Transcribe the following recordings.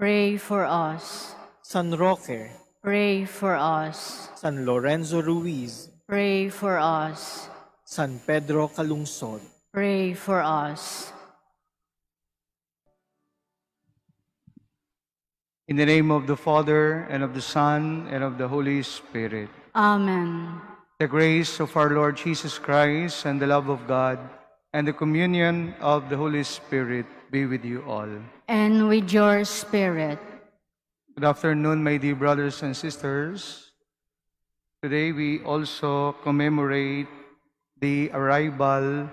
Pray for us. San Roque, Pray for us. San Lorenzo Ruiz, Pray for us. San Pedro Calungsod, Pray for us. In the name of the Father, and of the Son, and of the Holy Spirit. Amen. The grace of our Lord Jesus Christ, and the love of God, and the communion of the Holy Spirit be with you all. And with your spirit. Good afternoon, my dear brothers and sisters. Today we also commemorate the arrival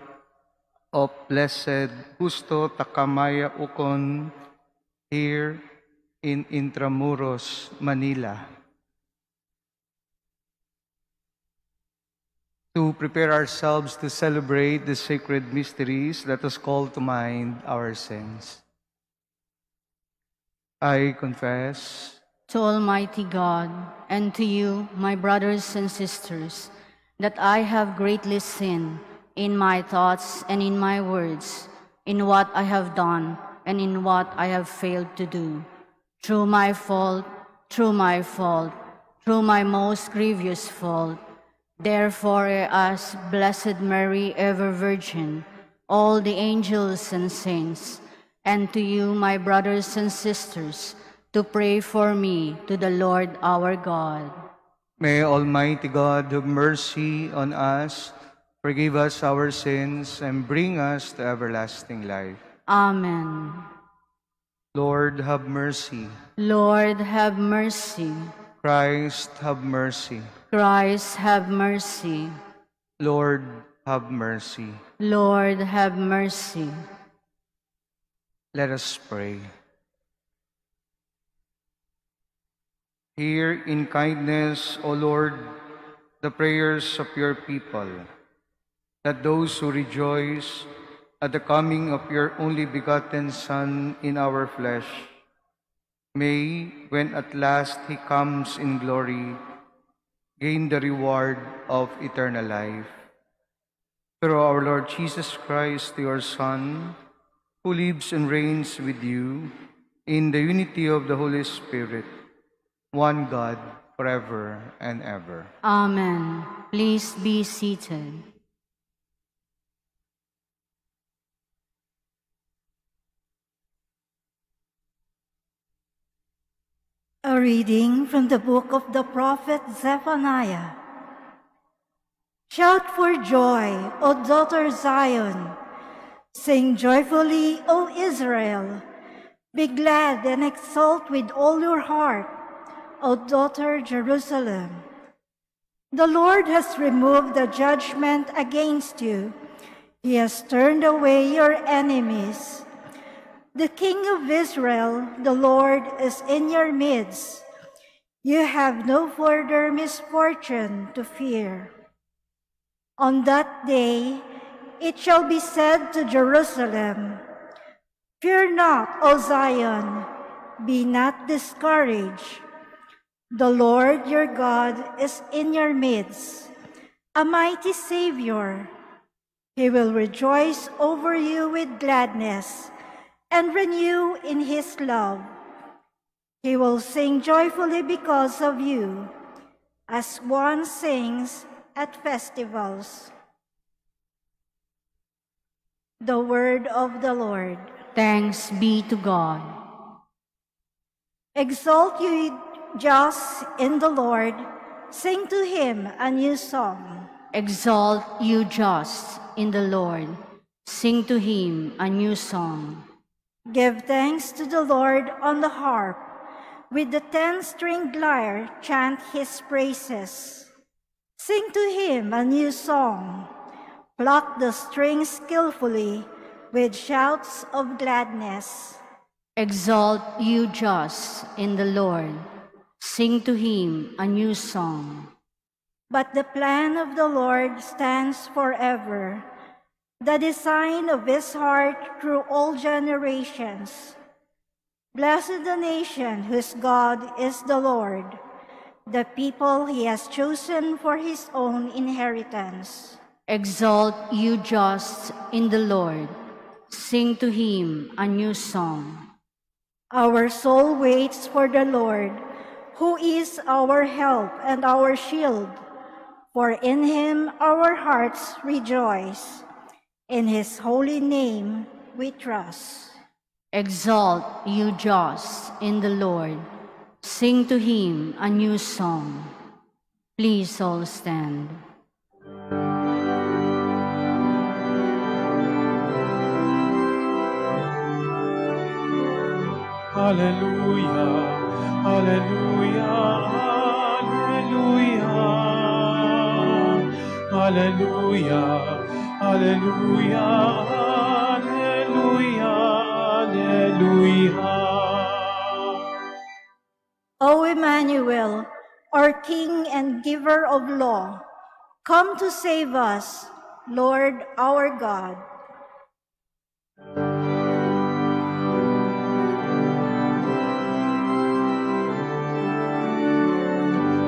of Blessed Justo Takamaya Ukon here in Intramuros, Manila. To prepare ourselves to celebrate the sacred mysteries, let us call to mind our sins. I confess To Almighty God, and to you, my brothers and sisters, that I have greatly sinned in my thoughts and in my words, in what I have done and in what I have failed to do. Through my fault, through my fault, through my most grievous fault. Therefore I ask Blessed Mary, ever Virgin, all the angels and saints, and to you, my brothers and sisters, to pray for me to the Lord our God. May Almighty God have mercy on us, forgive us our sins, and bring us to everlasting life. Amen. Lord, have mercy. Lord, have mercy. Christ, have mercy. Christ, have mercy. Lord, have mercy. Lord, have mercy. Let us pray. Hear in kindness, O Lord, the prayers of your people, that those who rejoice at the coming of your only begotten Son in our flesh may, when at last he comes in glory, gain the reward of eternal life. Through our Lord Jesus Christ, your Son, who lives and reigns with you in the unity of the Holy Spirit, one God, forever and ever. Amen. Please be seated. A reading from the book of the prophet Zephaniah. Shout for joy, O daughter Zion. Sing joyfully, O Israel. Be glad and exult with all your heart, O daughter Jerusalem. The Lord has removed the judgment against you. He has turned away your enemies. The King of Israel, the Lord, is in your midst. You have no further misfortune to fear. On that day, it shall be said to Jerusalem, Fear not, O Zion, be not discouraged. The Lord your God is in your midst, a mighty Savior. He will rejoice over you with gladness and renew in his love. He will sing joyfully because of you, as one sings at festivals. The word of the Lord. Thanks be to God. Exalt you just in the Lord, sing to him a new song. Exalt you just in the Lord. Sing to him a new song. Give thanks to the Lord on the harp. With the ten-stringed lyre, chant his praises. Sing to him a new song. Pluck the strings skillfully with shouts of gladness. Exalt you just in the Lord. Sing to him a new song. But the plan of the Lord stands forever, the design of his heart through all generations. Blessed the nation whose God is the Lord, the people he has chosen for his own inheritance. Exalt you just in the Lord. Sing to him a new song. Our soul waits for the Lord, who is our help and our shield. For in him our hearts rejoice. In his holy name we trust. Exalt you just in the Lord. Sing to him a new song. Please all stand. Hallelujah, hallelujah, hallelujah, hallelujah, hallelujah, hallelujah, hallelujah. O Emmanuel, our King and giver of law, come to save us, Lord our God.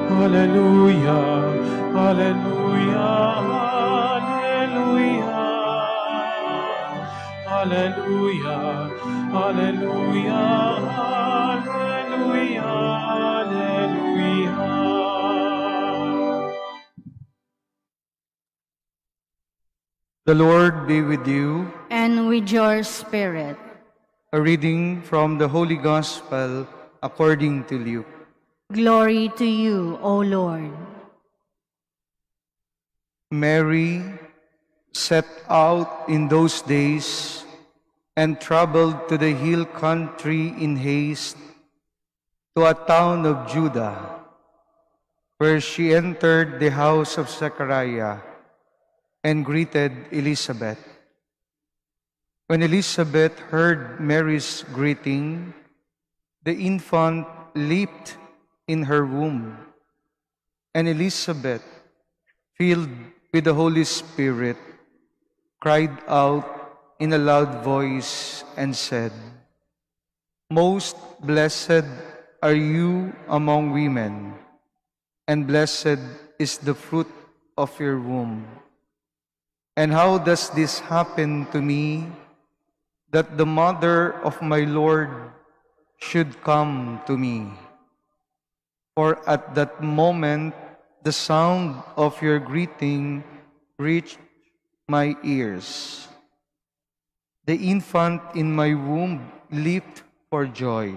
Hallelujah, hallelujah, hallelujah, hallelujah, hallelujah, hallelujah. The Lord be with you. And with your spirit. A reading from the Holy Gospel according to Luke. Glory to you, O Lord. Mary set out in those days and traveled to the hill country in haste to a town of Judah, where she entered the house of Zechariah and greeted Elizabeth. When Elizabeth heard Mary's greeting, the infant leaped in her womb, and Elizabeth, filled with the Holy Spirit, cried out in a loud voice and said, Most blessed are you among women, and blessed is the fruit of your womb. And how does this happen to me, that the mother of my Lord should come to me? For at that moment, the sound of your greeting reached my ears. The infant in my womb leaped for joy.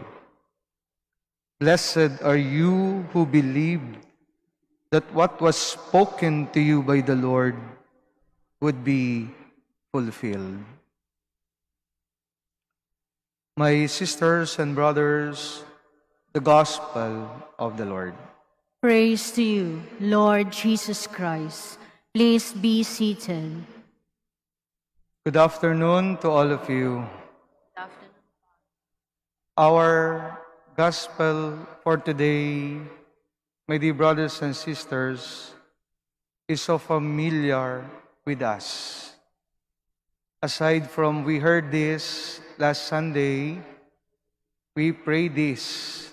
Blessed are you who believed that what was spoken to you by the Lord would be fulfilled. My sisters and brothers, the gospel of the Lord. Praise to you, Lord Jesus Christ. Please be seated. Good afternoon to all of you. Good afternoon. Our gospel for today, my dear brothers and sisters, is so familiar with us. Aside from we heard this last Sunday, we pray this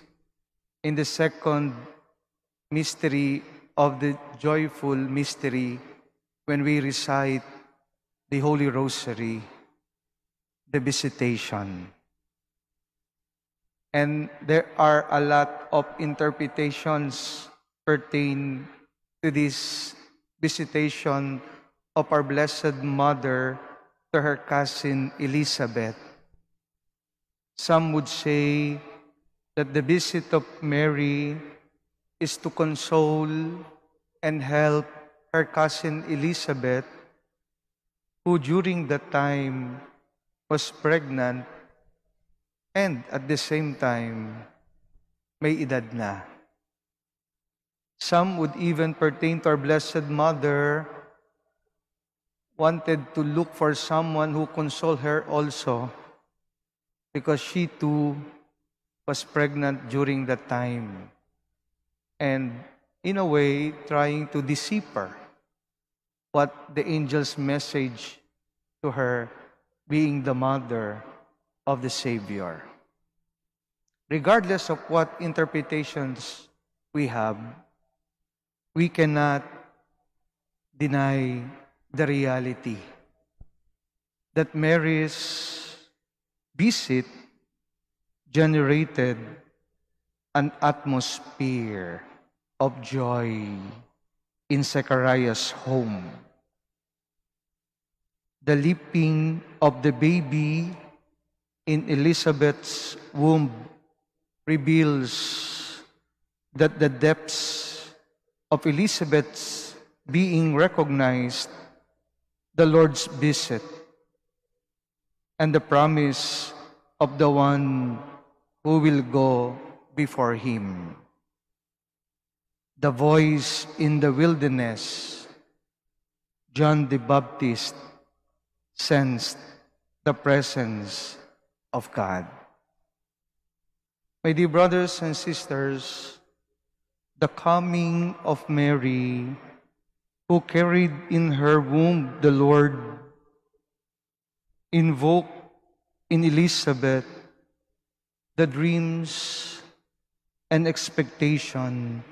in the second mystery of the joyful mystery when we recite the Holy Rosary, the Visitation. And there are a lot of interpretations pertain to this visitation of our Blessed Mother to her cousin Elizabeth. Some would say that the visit of Mary is to console and help her cousin Elizabeth, who during that time was pregnant and at the same time may edad na. Some would even pertain to our Blessed Mother, wanted to look for someone who console her also because she too was pregnant during that time. And in a way, trying to deceive her what the angel's message to her being the mother of the Savior. Regardless of what interpretations we have, we cannot deny the reality that Mary's visit generated an atmosphere of joy in Zechariah's home. The leaping of the baby in Elizabeth's womb reveals that the depths of Elizabeth's being recognized the Lord's visit and the promise of the one who will go before him. The voice in the wilderness, John the Baptist sensed the presence of God. My dear brothers and sisters, the coming of Mary, who carried in her womb the Lord, invoked in Elizabeth the dreams and expectation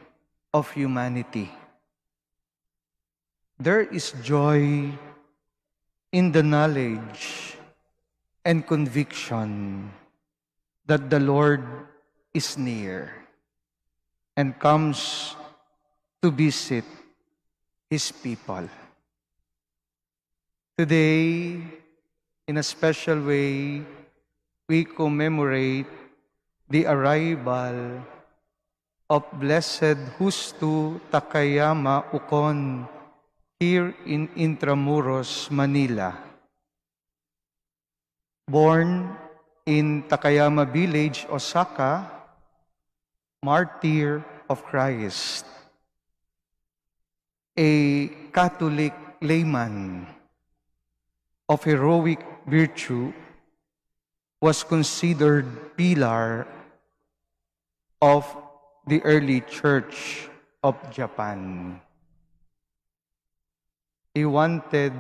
of humanity. There is joy in the knowledge and conviction that the Lord is near and comes to visit his people. Today, in a special way, we commemorate the arrival of Blessed Justo Takayama Ukon here in Intramuros, Manila. Born in Takayama Village, Osaka, martyr of Christ, a Catholic layman of heroic virtue, was considered pillar of the early church of Japan. He wanted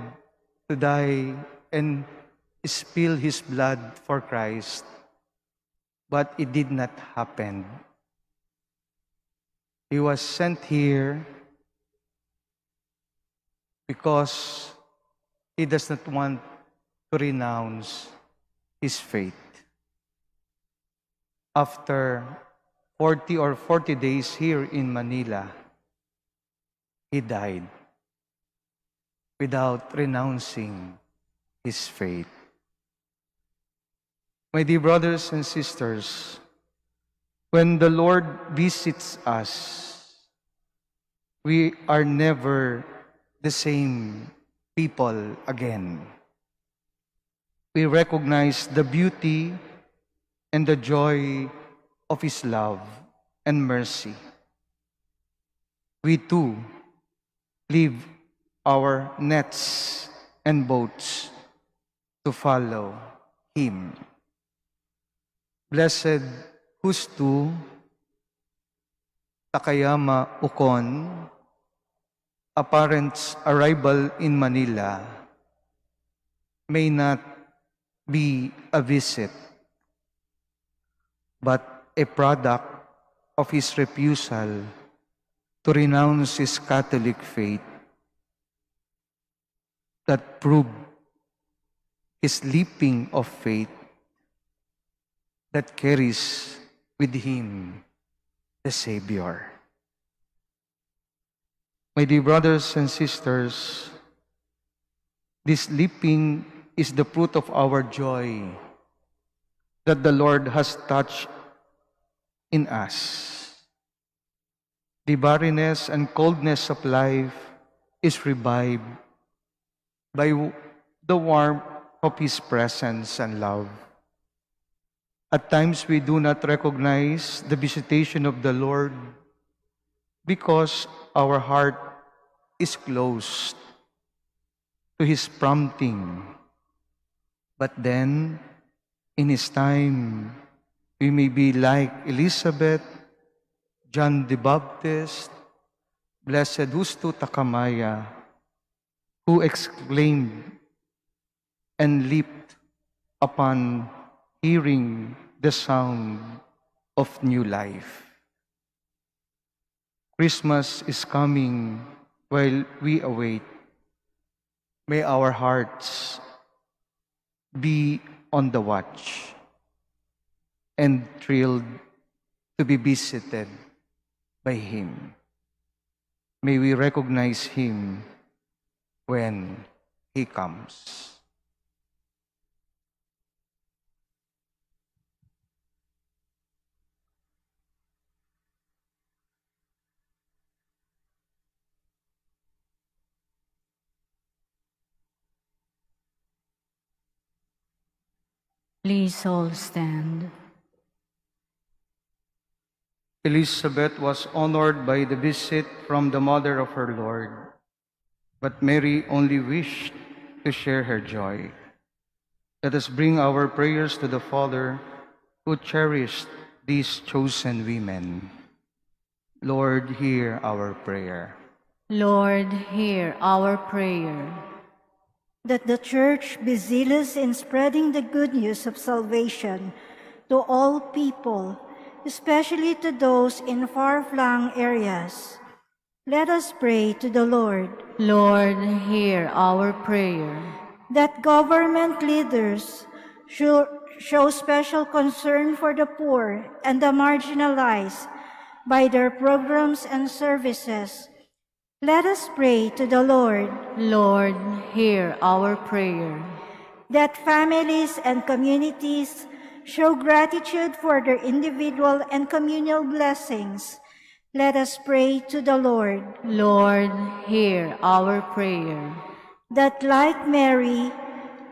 to die and spill his blood for Christ, but it did not happen. He was sent here because he does not want to renounce his faith. After 40 or 40 days here in Manila, he died without renouncing his faith. My dear brothers and sisters, when the Lord visits us, we are never the same people again. We recognize the beauty and the joy of His love and mercy. We too leave our nets and boats to follow Him. Blessed Hustu Takayama Ukon, a parent's arrival in Manila may not be a visit, but a product of his refusal to renounce his Catholic faith that proved his leaping of faith that carries with him the Savior. My dear brothers and sisters, this leaping is the fruit of our joy that the Lord has touched in us. The barrenness and coldness of life is revived by the warmth of His presence and love. At times we do not recognize the visitation of the Lord because our heart is closed to His prompting. But then, in His time, we may be like Elizabeth, John the Baptist, Blessed Justo Takamaya, who exclaimed and leaped upon hearing the sound of new life. Christmas is coming while we await. May our hearts be on the watch and thrilled to be visited by Him. May we recognize Him when He comes. Please all stand. Elizabeth was honored by the visit from the mother of her Lord, but Mary only wished to share her joy. Let us bring our prayers to the Father who cherished these chosen women. Lord, hear our prayer. Lord, hear our prayer. that the church be zealous in spreading the good news of salvation to all people, especially to those in far-flung areas. Let us pray to the Lord Lord, hear our prayer. that government leaders should show special concern for the poor and the marginalized by their programs and services. Let us pray to the Lord Lord, hear our prayer. that families and communities show gratitude for their individual and communal blessings. Let us pray to the Lord Lord, hear our prayer. that, like Mary,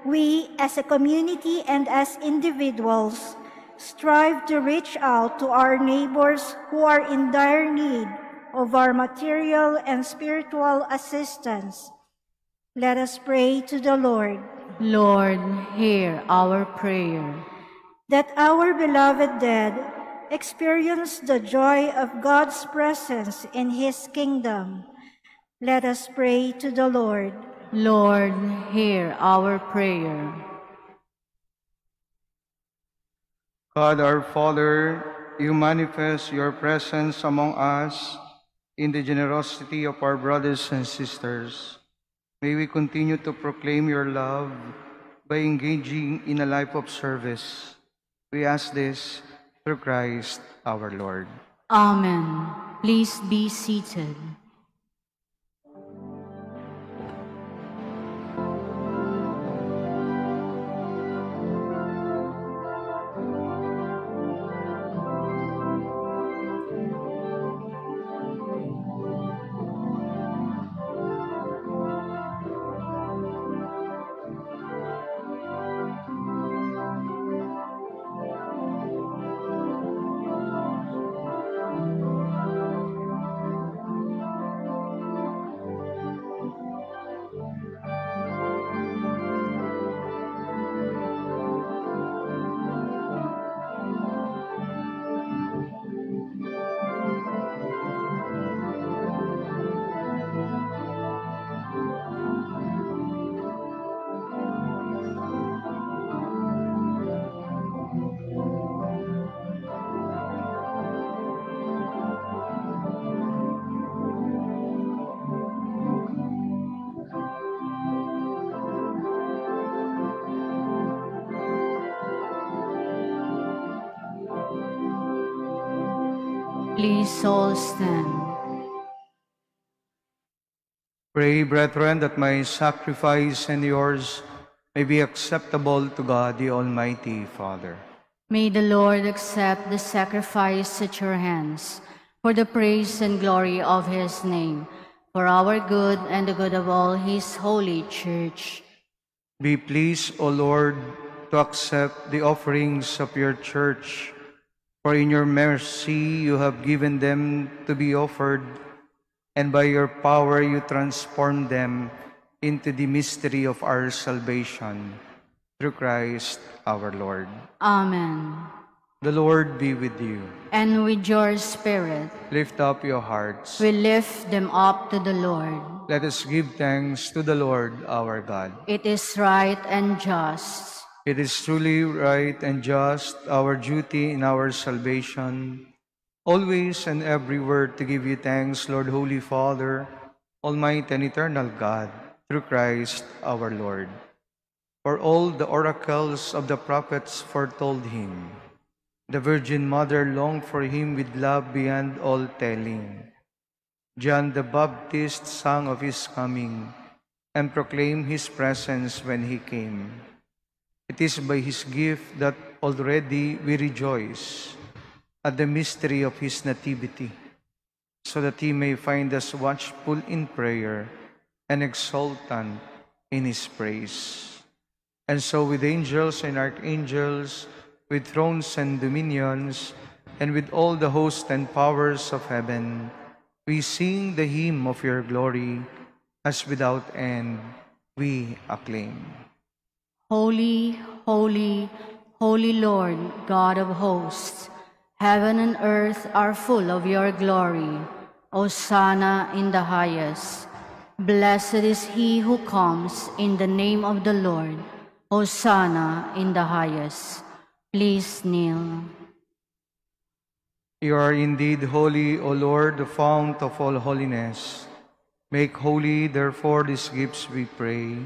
we as a community and as individuals strive to reach out to our neighbors who are in dire need of our material and spiritual assistance. Let us pray to the Lord. Lord, hear our prayer. that our beloved dead experience the joy of God's presence in His kingdom. Let us pray to the Lord. Lord, hear our prayer. God our Father, you manifest your presence among us in the generosity of our brothers and sisters. May we continue to proclaim your love by engaging in a life of service. We ask this through Christ our Lord. Amen. Please be seated. Please all stand. Pray, brethren, that my sacrifice and yours may be acceptable to God, the Almighty Father. May the Lord accept the sacrifice at your hands for the praise and glory of his name, for our good and the good of all his holy church. Be pleased, O Lord, to accept the offerings of your church, for in your mercy you have given them to be offered, and by your power you transform them into the mystery of our salvation. Through Christ our Lord. Amen. The Lord be with you. And with your spirit, Lift up your hearts. we lift them up to the Lord. Let us give thanks to the Lord our God. It is right and just. It is truly right and just, our duty in our salvation, always and everywhere to give you thanks, Lord, Holy Father, Almighty and eternal God, through Christ our Lord. For all the oracles of the prophets foretold him. The Virgin Mother longed for him with love beyond all telling. John the Baptist sang of his coming and proclaimed his presence when he came. It is by his gift that already we rejoice at the mystery of his nativity, so that he may find us watchful in prayer and exultant in his praise. And so, with angels and archangels, with thrones and dominions, and with all the hosts and powers of heaven, we sing the hymn of your glory, as without end we acclaim. Holy, holy, holy Lord, God of hosts, heaven and earth are full of your glory. Hosanna in the highest. Blessed is he who comes in the name of the Lord. Hosanna in the highest. Please kneel. You are indeed holy, O Lord, the fount of all holiness. Make holy, therefore, these gifts, we pray,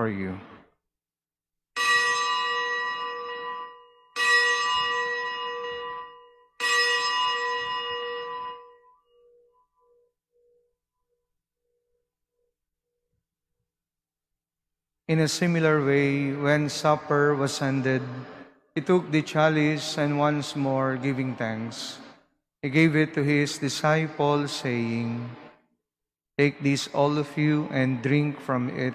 for you. In a similar way, when supper was ended, he took the chalice and once more giving thanks, he gave it to his disciples, saying, Take this, all of you, and drink from it,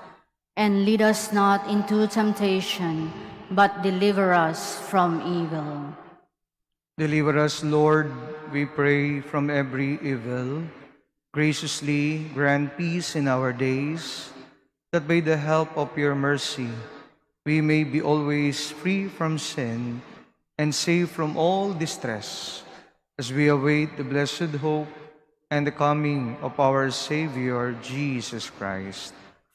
And lead us not into temptation, but deliver us from evil. Deliver us, Lord, we pray, from every evil. Graciously grant peace in our days, that by the help of your mercy, we may be always free from sin and safe from all distress, as we await the blessed hope and the coming of our Savior, Jesus Christ.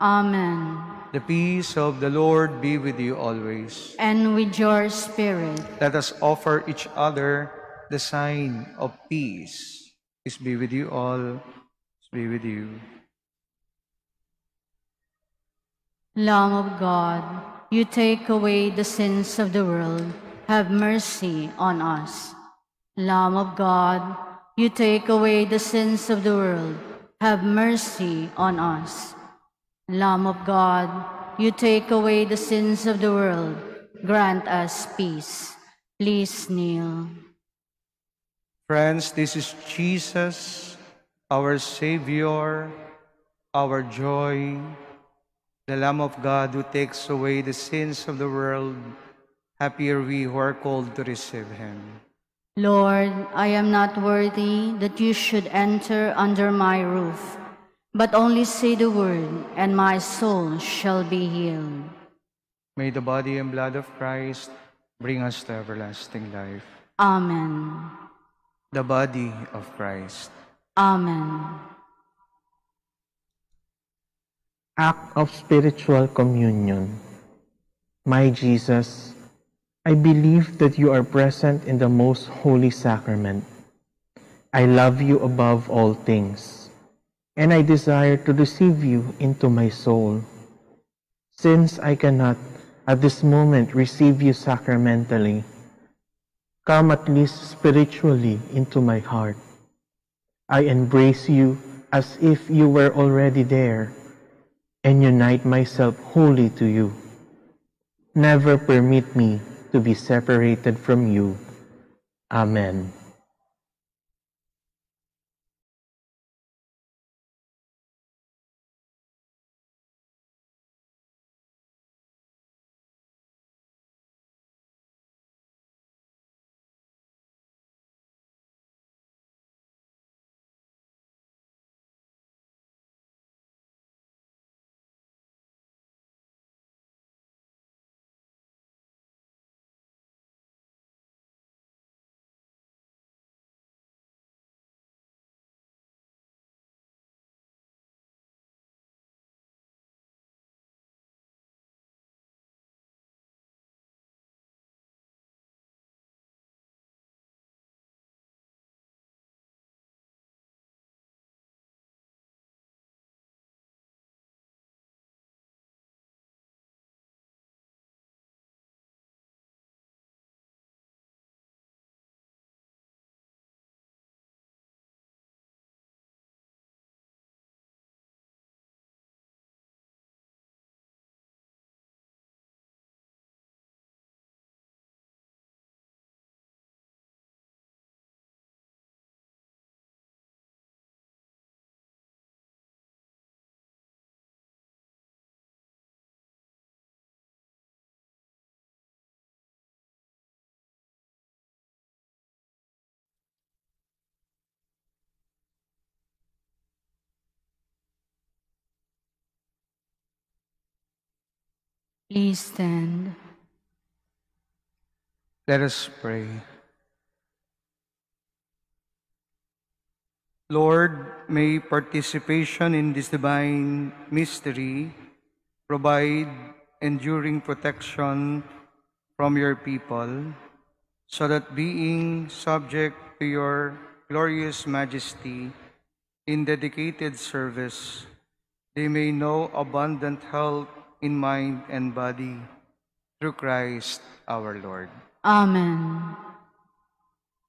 Amen. The peace of the Lord be with you always. And with your spirit. Let us offer each other the sign of peace. Peace be with you all. Peace be with you. Lamb of God, you take away the sins of the world. Have mercy on us. Lamb of God, you take away the sins of the world. Have mercy on us. Lamb of God, you take away the sins of the world. Grant us peace. Please kneel. Friends, this is Jesus, our Savior, our joy, the Lamb of God who takes away the sins of the world. Happy are we who are called to receive him. Lord, I am not worthy that you should enter under my roof, but only say the word, and my soul shall be healed. May the body and blood of Christ bring us to everlasting life. Amen. The body of Christ. Amen. Act of Spiritual Communion. My Jesus, I believe that you are present in the most holy sacrament. I love you above all things, and I desire to receive you into my soul. Since I cannot at this moment receive you sacramentally, come at least spiritually into my heart. I embrace you as if you were already there and unite myself wholly to you. Never permit me to be separated from you. Amen. Please stand. Let us pray. Lord, may participation in this divine mystery provide enduring protection from your people, so that being subject to your glorious majesty in dedicated service, they may know abundant health in mind and body through Christ our Lord. Amen.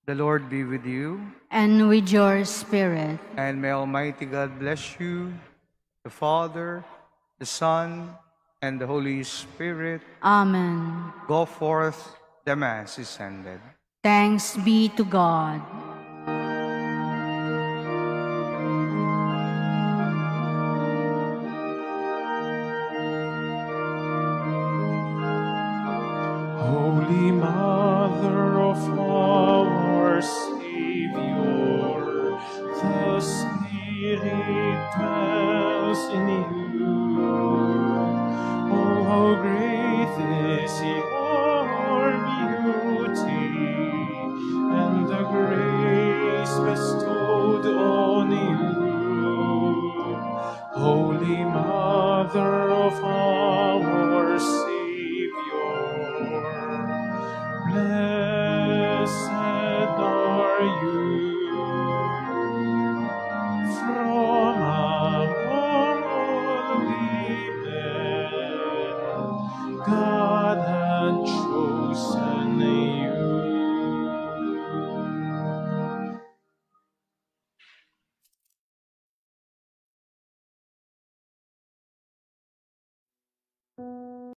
The Lord be with you, And with your spirit. and may Almighty God bless you, the Father, the Son, and the Holy Spirit. Amen. Go forth, the Mass is ended. Thanks be to God. Holy Mother of our Savior, the Spirit dwells in you. Oh, how great is your beauty, and the grace bestowed.